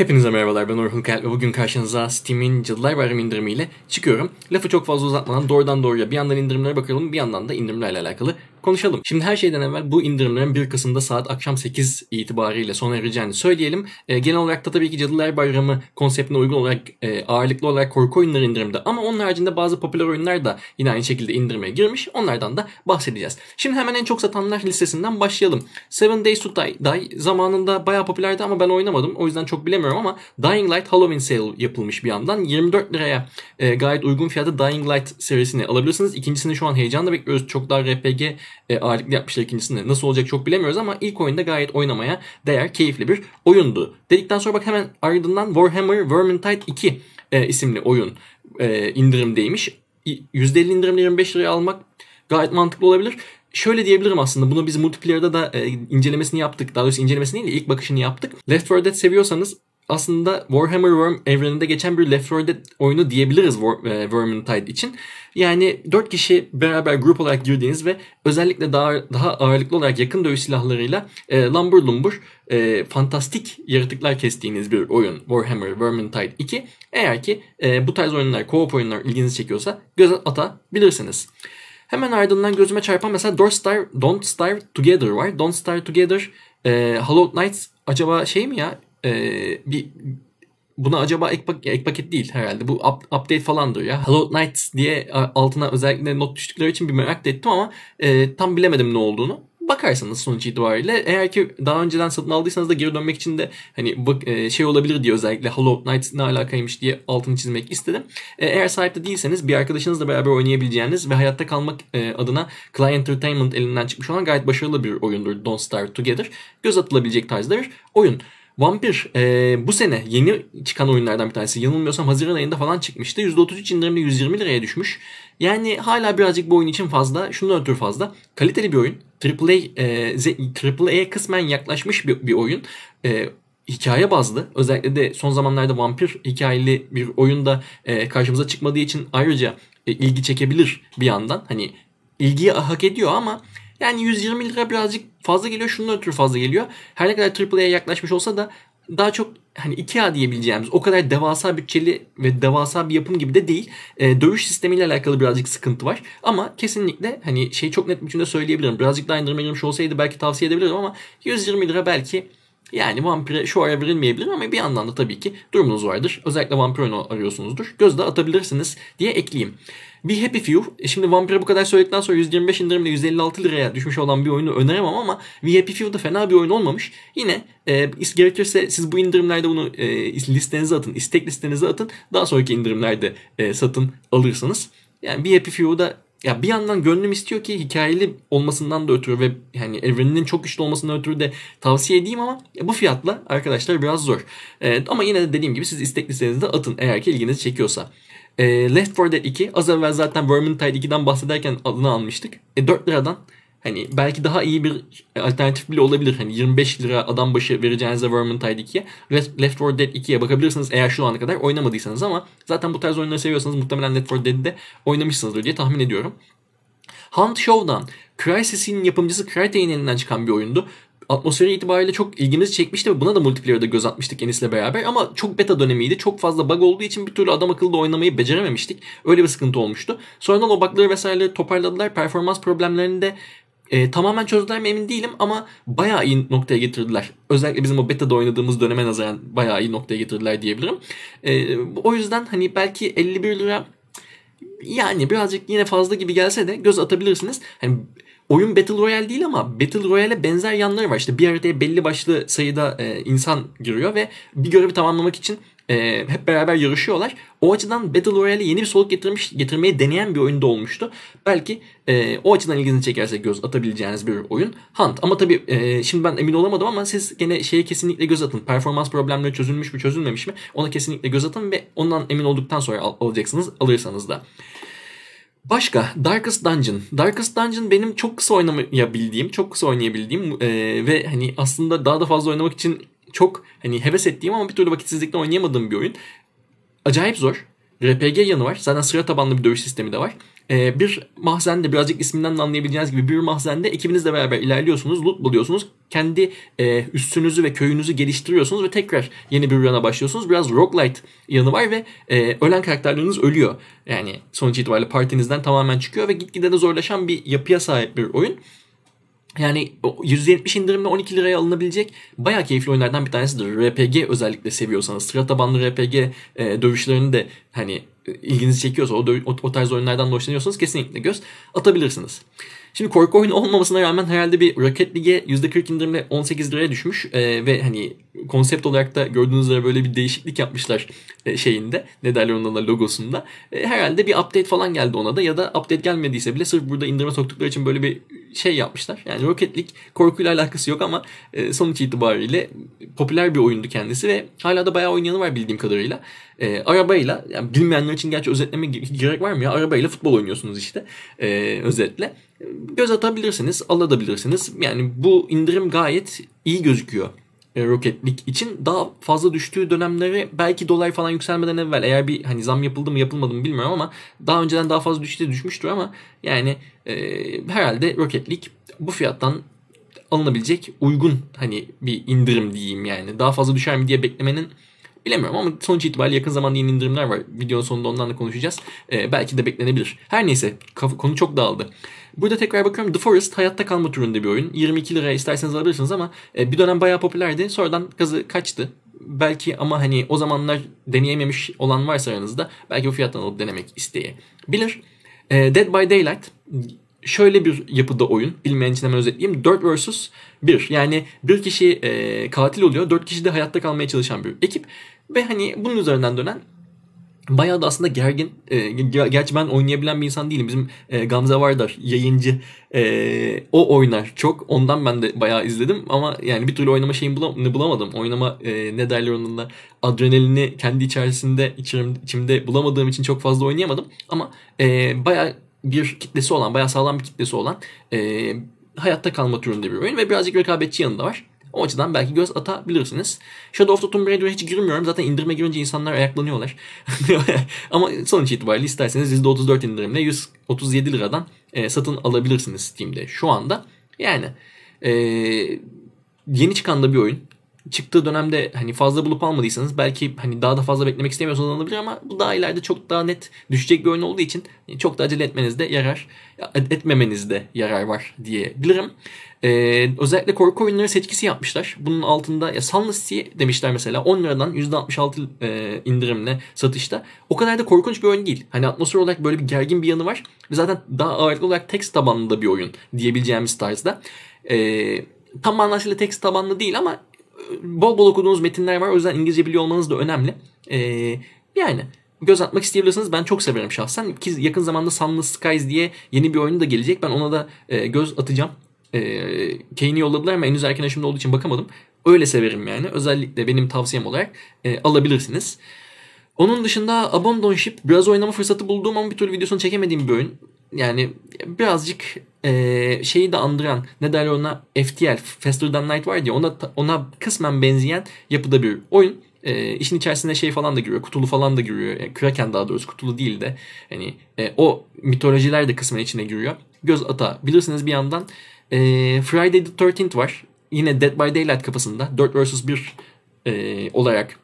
Hepinize merhabalar ben Orhun Kel ve bugün karşınıza Steam'in Cadılar Bayramı indirimiyle çıkıyorum. Lafı çok fazla uzatmadan doğrudan doğruya bir yandan indirimlere bakalım bir yandan da indirimlerle alakalı konuşalım. Şimdi her şeyden evvel bu indirimlerin 1 Kasım'da saat akşam 8 itibariyle sona ereceğini söyleyelim. E, genel olarak da tabii ki Cadılar Bayramı konseptine uygun olarak e, ağırlıklı olarak korku oyunları indirimde ama onun haricinde bazı popüler oyunlar da yine aynı şekilde indirime girmiş. Onlardan da bahsedeceğiz. Şimdi hemen en çok satanlar listesinden başlayalım. Seven Days to Die, Die zamanında bayağı popülerdi ama ben oynamadım. O yüzden çok bilemiyorum ama Dying Light Halloween Sale yapılmış bir yandan. 24 liraya e, gayet uygun fiyata Dying Light serisini alabilirsiniz. İkincisini şu an heyecanla bekliyoruz. Çok daha RPG e, ağırlıklı yapmışlar ikincisinde. Nasıl olacak çok bilemiyoruz ama ilk oyunda gayet oynamaya değer, keyifli bir oyundu. Dedikten sonra bak hemen ardından Warhammer Vermintide 2 e, isimli oyun e, indirimdeymiş. %50 indirimle 25 liraya almak gayet mantıklı olabilir. Şöyle diyebilirim aslında bunu biz multiplayer'da da e, incelemesini yaptık. Daha doğrusu incelemesini değil de ilk bakışını yaptık. Left 4 Dead seviyorsanız aslında Warhammer Worm evreninde geçen bir Left 4 Dead oyunu diyebiliriz Vermintide için. Yani 4 kişi beraber grup olarak girdiğiniz ve özellikle daha daha ağırlıklı olarak yakın dövüş silahlarıyla e, lumbur lumbur e, fantastik yaratıklar kestiğiniz bir oyun Warhammer Vermintide 2. Eğer ki e, bu tarz oyunlar, co-op oyunlar ilginizi çekiyorsa göz atabilirsiniz. Hemen ardından gözüme çarpan mesela Don't Starve, Don't Starve Together var. Don't Starve Together, e, Hollow Knight acaba şey mi ya? E, bir buna acaba ek, ek paket değil herhalde. Bu up, update falandır ya. Hello Night diye altına özellikle not düştükleri için bir merak ettim ama e, tam bilemedim ne olduğunu. Bakarsınız sonuç itibariyle. Eğer ki daha önceden satın aldıysanız da geri dönmek için de hani bak, e, şey olabilir diye özellikle Hollow Knight ne alakaymış diye altını çizmek istedim. E, eğer sahip de değilseniz bir arkadaşınızla beraber oynayabileceğiniz ve hayatta kalmak e, adına Client Entertainment elinden çıkmış olan gayet başarılı bir oyundur Don't Starve Together. Göz atılabilecek tarzda bir oyun. Vampir e, bu sene yeni çıkan oyunlardan bir tanesi. Yanılmıyorsam Haziran ayında falan çıkmıştı. %33 indirimle 120 liraya düşmüş. Yani hala birazcık bu oyun için fazla. Şundan ötürü fazla. Kaliteli bir oyun. AAA, e, AAA'ye kısmen yaklaşmış bir, bir oyun. E, hikaye bazlı. Özellikle de son zamanlarda vampir hikayeli bir oyunda e, karşımıza çıkmadığı için ayrıca e, ilgi çekebilir bir yandan. Hani ilgiyi hak ediyor ama yani 120 lira birazcık fazla geliyor. Şunun ötürü fazla geliyor. Her ne kadar AAA'ya yaklaşmış olsa da daha çok hani 2A diyebileceğimiz o kadar devasa bütçeli ve devasa bir yapım gibi de değil. E, dövüş sistemiyle alakalı birazcık sıkıntı var. Ama kesinlikle hani şey çok net biçimde söyleyebilirim. Birazcık daha indirime olsaydı belki tavsiye edebilirim ama 120 lira belki yani vampire şu ara verilmeyebilir ama bir yandan da tabii ki durumunuz vardır. Özellikle vampir arıyorsunuzdur. Gözde atabilirsiniz diye ekleyeyim. Bir Happy Few. E, şimdi Vampire bu kadar söyledikten sonra 125 indirimle 156 liraya düşmüş olan bir oyunu öneremem ama We Happy Few da fena bir oyun olmamış. Yine e, gerekirse siz bu indirimlerde bunu e, listenize atın. istek listenize atın. Daha sonraki indirimlerde e, satın alırsınız. Yani We Happy Few'da ya bir yandan gönlüm istiyor ki hikayeli olmasından da ötürü ve yani evreninin çok güçlü olmasından ötürü de tavsiye edeyim ama bu fiyatla arkadaşlar biraz zor. Ee, ama yine de dediğim gibi siz istek listenizde atın eğer ki ilginizi çekiyorsa. E, Left 4 Dead 2 az evvel zaten Vermintide 2'den bahsederken adını almıştık. E, 4 liradan hani belki daha iyi bir alternatif bile olabilir. Hani 25 lira adam başı vereceğinize Vermintide 2'ye Left 4 Dead 2'ye bakabilirsiniz eğer şu ana kadar oynamadıysanız ama zaten bu tarz oyunları seviyorsanız muhtemelen Left 4 Dead'i de oynamışsınızdır diye tahmin ediyorum. Hunt Show'dan Crysis'in yapımcısı Crytek'in elinden çıkan bir oyundu atmosferi itibariyle çok ilgimizi çekmişti ve buna da multiplayer'da göz atmıştık Enis'le beraber ama çok beta dönemiydi. Çok fazla bug olduğu için bir türlü adam akıllı oynamayı becerememiştik. Öyle bir sıkıntı olmuştu. Sonradan o bug'ları vesaireleri toparladılar. Performans problemlerini de e, tamamen çözdüler mi emin değilim ama bayağı iyi noktaya getirdiler. Özellikle bizim o beta'da oynadığımız döneme nazaran bayağı iyi noktaya getirdiler diyebilirim. E, o yüzden hani belki 51 lira yani birazcık yine fazla gibi gelse de göz atabilirsiniz. Hani oyun Battle Royale değil ama Battle Royale'e benzer yanları var. İşte bir haritaya belli başlı sayıda e, insan giriyor ve bir görevi tamamlamak için e, hep beraber yarışıyorlar. O açıdan Battle Royale'e yeni bir soluk getirmiş, getirmeyi deneyen bir oyunda olmuştu. Belki e, o açıdan ilginizi çekerse göz atabileceğiniz bir oyun Hunt. Ama tabii e, şimdi ben emin olamadım ama siz gene şeye kesinlikle göz atın. Performans problemleri çözülmüş mü çözülmemiş mi ona kesinlikle göz atın ve ondan emin olduktan sonra al- alacaksınız alırsanız da. Başka Darkest Dungeon. Darkest Dungeon benim çok kısa oynayabildiğim, çok kısa oynayabildiğim e, ve hani aslında daha da fazla oynamak için çok hani heves ettiğim ama bir türlü vakitsizlikten oynayamadığım bir oyun. Acayip zor. RPG yanı var. Zaten sıra tabanlı bir dövüş sistemi de var. E, bir mahzende birazcık isminden de anlayabileceğiniz gibi bir mahzende ekibinizle beraber ilerliyorsunuz. Loot buluyorsunuz. Kendi e, üstünüzü ve köyünüzü geliştiriyorsunuz ve tekrar yeni bir runa başlıyorsunuz. Biraz roguelite yanı var ve e, ölen karakterleriniz ölüyor. Yani sonuç itibariyle partinizden tamamen çıkıyor ve gitgide de zorlaşan bir yapıya sahip bir oyun. Yani %70 indirimle 12 liraya alınabilecek bayağı keyifli oyunlardan bir tanesidir. RPG özellikle seviyorsanız. Sıra tabanlı RPG e, dövüşlerini de hani ilginizi çekiyorsa o, o, o tarz oyunlardan da hoşlanıyorsanız kesinlikle göz atabilirsiniz. Şimdi korku oyunu olmamasına rağmen herhalde bir Rocket League'e %40 indirimle 18 liraya düşmüş ee, ve hani konsept olarak da gördüğünüz üzere böyle bir değişiklik yapmışlar e, şeyinde ne derler da logosunda. E, herhalde bir update falan geldi ona da ya da update gelmediyse bile sırf burada indirime soktukları için böyle bir şey yapmışlar. Yani Rocket League korkuyla alakası yok ama e, sonuç itibariyle popüler bir oyundu kendisi ve hala da bayağı oynayanı var bildiğim kadarıyla. E, arabayla yani bilmeyenler için gerçi özetleme gerek var mı ya arabayla futbol oynuyorsunuz işte e, özetle. Göz atabilirsiniz, alabilirsiniz. Yani bu indirim gayet iyi gözüküyor. E, Rocket League için daha fazla düştüğü dönemleri belki dolar falan yükselmeden evvel eğer bir hani zam yapıldı mı yapılmadı mı bilmiyorum ama daha önceden daha fazla düştü düşmüştür ama yani e, herhalde Rocket League bu fiyattan alınabilecek uygun hani bir indirim diyeyim yani. Daha fazla düşer mi diye beklemenin bilemiyorum ama sonuç itibariyle yakın zamanda yeni indirimler var. Videonun sonunda ondan da konuşacağız. Ee, belki de beklenebilir. Her neyse konu çok dağıldı. Burada tekrar bakıyorum The Forest hayatta kalma türünde bir oyun. 22 liraya isterseniz alabilirsiniz ama e, bir dönem bayağı popülerdi. Sonradan gazı kaçtı. Belki ama hani o zamanlar deneyememiş olan varsa aranızda belki bu fiyattan alıp denemek isteyebilir. E, Dead by Daylight şöyle bir yapıda oyun. Bilmeyen için hemen özetleyeyim. 4 vs 1. Yani bir kişi e, katil oluyor. 4 kişi de hayatta kalmaya çalışan bir ekip. Ve hani bunun üzerinden dönen Bayağı da aslında gergin. E, gerçi ben oynayabilen bir insan değilim. Bizim e, Gamze Vardar yayıncı e, o oynar çok. Ondan ben de bayağı izledim ama yani bir türlü oynama şeyini bulam bulamadım. Oynama e, ne derler onun da adrenalini kendi içerisinde içim, içimde bulamadığım için çok fazla oynayamadım. Ama e, bayağı bir kitlesi olan, bayağı sağlam bir kitlesi olan e, hayatta kalma türünde bir oyun ve birazcık rekabetçi yanında var. O açıdan belki göz atabilirsiniz. Shadow of the Tomb Raider'a hiç girmiyorum. Zaten indirime girince insanlar ayaklanıyorlar. Ama sonuç itibariyle isterseniz %34 indirimle 137 liradan e, satın alabilirsiniz Steam'de şu anda. Yani e, yeni çıkan da bir oyun. Çıktığı dönemde hani fazla bulup almadıysanız belki hani daha da fazla beklemek istemiyorsanız alınabilir ama bu daha ileride çok daha net düşecek bir oyun olduğu için çok da acele etmenizde yarar etmemenizde yarar var diyebilirim. Ee, özellikle korku oyunları seçkisi yapmışlar. Bunun altında ya Sunless demişler mesela 10 liradan %66 e, indirimle satışta. O kadar da korkunç bir oyun değil. Hani atmosfer olarak böyle bir gergin bir yanı var. Ve zaten daha ağırlıklı olarak tekst tabanlı bir oyun diyebileceğimiz tarzda. Ee, tam manasıyla tekst tabanlı değil ama e, bol bol okuduğunuz metinler var. O yüzden İngilizce biliyor olmanız da önemli. Ee, yani göz atmak isteyebilirsiniz. Ben çok severim şahsen. Ki yakın zamanda Sunless Skies diye yeni bir oyun da gelecek. Ben ona da e, göz atacağım e, Kane'i yolladılar ama henüz erken aşımda olduğu için bakamadım. Öyle severim yani. Özellikle benim tavsiyem olarak e, alabilirsiniz. Onun dışında Abandon Ship biraz oynama fırsatı bulduğum ama bir türlü videosunu çekemediğim bir oyun. Yani birazcık e, şeyi de andıran ne derler ona FTL Faster Than Light var diye ona, ona kısmen benzeyen yapıda bir oyun. E, işin içerisinde şey falan da giriyor. Kutulu falan da giriyor. Yani Kraken daha doğrusu kutulu değil de. Hani e, o mitolojiler de kısmen içine giriyor. Göz atabilirsiniz bir yandan. E, Friday the 13th var. Yine Dead by Daylight kafasında 4 vs 1 e, olarak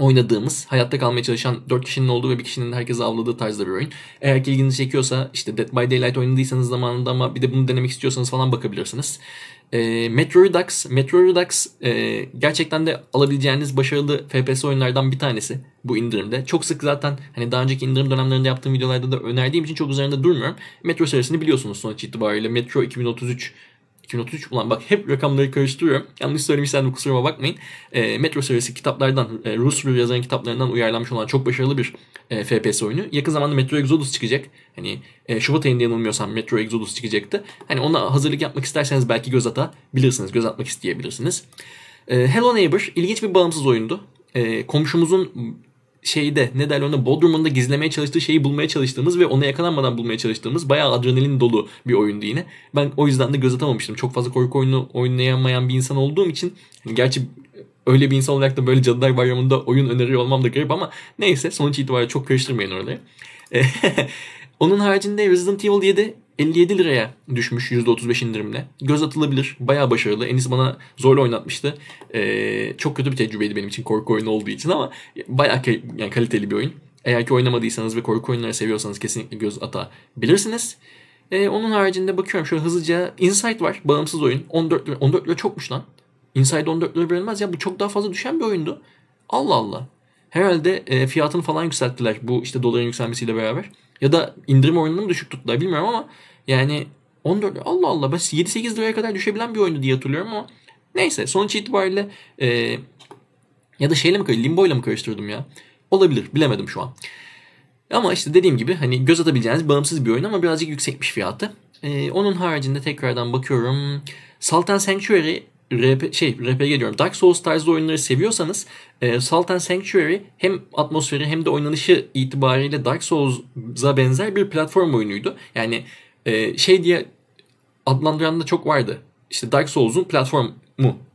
oynadığımız, hayatta kalmaya çalışan 4 kişinin olduğu ve bir kişinin herkese avladığı tarzda bir oyun. Eğer ki ilginizi çekiyorsa işte Dead by Daylight oynadıysanız zamanında ama bir de bunu denemek istiyorsanız falan bakabilirsiniz. E, Metro Redux, Metro Redux e, gerçekten de alabileceğiniz başarılı FPS oyunlardan bir tanesi bu indirimde. Çok sık zaten hani daha önceki indirim dönemlerinde yaptığım videolarda da önerdiğim için çok üzerinde durmuyorum. Metro serisini biliyorsunuz sonuç itibariyle. Metro 2033 2033 ulan bak hep rakamları karıştırıyorum. Yanlış söylemişsem de kusuruma bakmayın. E, Metro serisi kitaplardan, e, Rus yazarın kitaplarından uyarlanmış olan çok başarılı bir e, FPS oyunu. Yakın zamanda Metro Exodus çıkacak. Hani e, Şubat ayında yanılmıyorsam Metro Exodus çıkacaktı. Hani ona hazırlık yapmak isterseniz belki göz atabilirsiniz. Göz atmak isteyebilirsiniz. E, Hello Neighbor ilginç bir bağımsız oyundu. E, komşumuzun şeyde ne derler ona Bodrum'un da gizlemeye çalıştığı şeyi bulmaya çalıştığımız ve ona yakalanmadan bulmaya çalıştığımız bayağı adrenalin dolu bir oyundu yine. Ben o yüzden de göz atamamıştım. Çok fazla korku oyunu oynayamayan bir insan olduğum için gerçi öyle bir insan olarak da böyle Cadılar Bayramı'nda oyun öneriyor olmam da garip ama neyse sonuç itibariyle çok karıştırmayın orada. Onun haricinde Resident Evil 7 57 liraya düşmüş %35 indirimle. Göz atılabilir. Bayağı başarılı. Enis bana zorla oynatmıştı. Ee, çok kötü bir tecrübeydi benim için korku oyunu olduğu için ama bayağı yani kaliteli bir oyun. Eğer ki oynamadıysanız ve korku oyunları seviyorsanız kesinlikle göz atabilirsiniz. Ee, onun haricinde bakıyorum şöyle hızlıca Inside var. Bağımsız oyun. 14 lira. 14 lira çokmuş lan. Inside 14 lira verilmez ya. Bu çok daha fazla düşen bir oyundu. Allah Allah. Herhalde e, fiyatını falan yükselttiler bu işte doların yükselmesiyle beraber. Ya da indirim oranını mı düşük tuttular bilmiyorum ama yani 14 Allah Allah ben 7-8 liraya kadar düşebilen bir oyundu diye hatırlıyorum ama neyse sonuç itibariyle e, ya da şeyle mi Limbo ile mi karıştırdım ya? Olabilir bilemedim şu an. Ama işte dediğim gibi hani göz atabileceğiniz bağımsız bir oyun ama birazcık yüksekmiş fiyatı. Ee, onun haricinde tekrardan bakıyorum. Salt and Sanctuary RP, şey RPG diyorum Dark Souls tarzı oyunları seviyorsanız e, Salt and Sanctuary hem atmosferi hem de oynanışı itibariyle Dark Souls'a benzer bir platform oyunuydu. Yani e, şey diye adlandıran da çok vardı. İşte Dark Souls'un platformu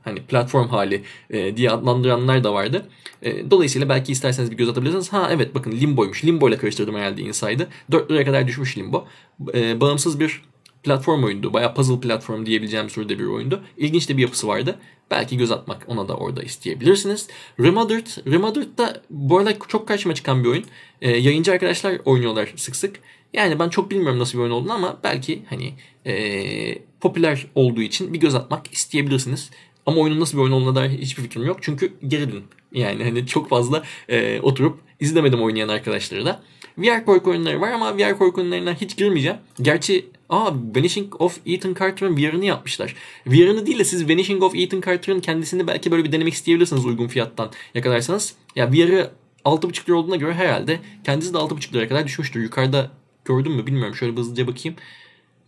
hani platform hali e, diye adlandıranlar da vardı. E, dolayısıyla belki isterseniz bir göz atabilirsiniz. Ha evet bakın Limbo'ymuş. Limbo ile karıştırdım herhalde Inside'ı. 4 liraya kadar düşmüş Limbo. E, bağımsız bir platform oyundu. Bayağı puzzle platform diyebileceğim türde bir oyundu. İlginç de bir yapısı vardı. Belki göz atmak ona da orada isteyebilirsiniz. Remothered, Remothered da bu arada çok karşıma çıkan bir oyun. E, yayıncı arkadaşlar oynuyorlar sık sık. Yani ben çok bilmiyorum nasıl bir oyun olduğunu ama belki hani e, popüler olduğu için bir göz atmak isteyebilirsiniz. Ama oyunun nasıl bir oyun olduğuna dair hiçbir fikrim yok. Çünkü gerilim. Yani hani çok fazla e, oturup izlemedim oynayan arkadaşları da. VR korku oyunları var ama VR korku oyunlarına hiç girmeyeceğim. Gerçi aa Vanishing of Ethan Carter'ın VR'ını yapmışlar. VR'ını değil de siz Vanishing of Ethan Carter'ın kendisini belki böyle bir denemek isteyebilirsiniz uygun fiyattan yakalarsanız. Ya VR'ı 6.5 lira olduğuna göre herhalde kendisi de 6.5 liraya kadar düşmüştür. Yukarıda gördüm mü bilmiyorum. Şöyle hızlıca bakayım.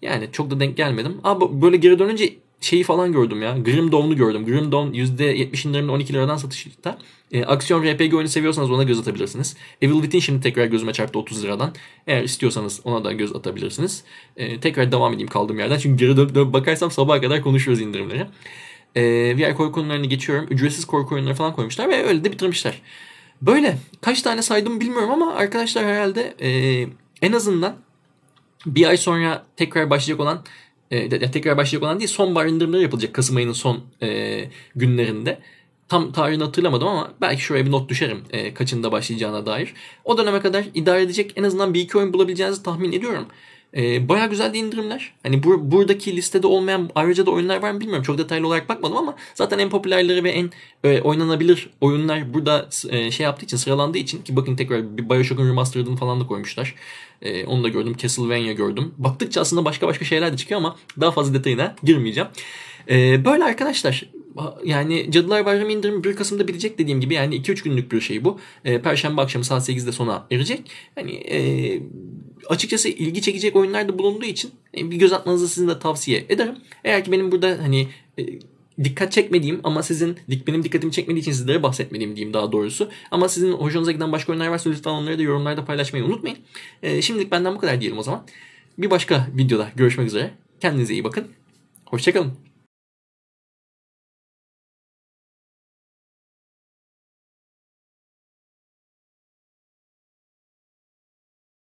Yani çok da denk gelmedim. Ama böyle geri dönünce şeyi falan gördüm ya. Grim Dawn'u gördüm. Grim Dawn %70 indirimli 12 liradan satışta. E, aksiyon RPG oyunu seviyorsanız ona göz atabilirsiniz. Evil Within şimdi tekrar gözüme çarptı 30 liradan. Eğer istiyorsanız ona da göz atabilirsiniz. E, tekrar devam edeyim kaldığım yerden. Çünkü geri dönüp, dönüp bakarsam sabaha kadar konuşuyoruz indirimleri. E, VR korku oyunlarını geçiyorum. Ücretsiz korku oyunları falan koymuşlar ve öyle de bitirmişler. Böyle. Kaç tane saydım bilmiyorum ama arkadaşlar herhalde e, en azından bir ay sonra tekrar başlayacak olan e, tekrar başlayacak olan değil sonbahar indirimleri yapılacak Kasım ayının son e, günlerinde. Tam tarihini hatırlamadım ama belki şuraya bir not düşerim e, kaçında başlayacağına dair. O döneme kadar idare edecek en azından bir iki oyun bulabileceğinizi tahmin ediyorum. E, Baya güzel de indirimler. Hani bu, buradaki listede olmayan ayrıca da oyunlar var mı bilmiyorum. Çok detaylı olarak bakmadım ama zaten en popülerleri ve en e, oynanabilir oyunlar burada e, şey yaptığı için sıralandığı için ki bakın tekrar bir Bioshock'un remastered'ını falan da koymuşlar. E, onu da gördüm. Castlevania gördüm. Baktıkça aslında başka başka şeyler de çıkıyor ama daha fazla detayına girmeyeceğim. E, böyle arkadaşlar yani Cadılar Bayramı indirimi 1 Kasım'da bitecek dediğim gibi yani 2-3 günlük bir şey bu. E, Perşembe akşamı saat 8'de sona erecek. Hani e, açıkçası ilgi çekecek oyunlar da bulunduğu için e, bir göz atmanızı sizin de tavsiye ederim. Eğer ki benim burada hani e, dikkat çekmediğim ama sizin benim dikkatimi çekmediği için sizlere bahsetmediğim diyeyim daha doğrusu. Ama sizin hoşunuza giden başka oyunlar varsa lütfen onları da yorumlarda paylaşmayı unutmayın. E, şimdilik benden bu kadar diyelim o zaman. Bir başka videoda görüşmek üzere. Kendinize iyi bakın. Hoşçakalın.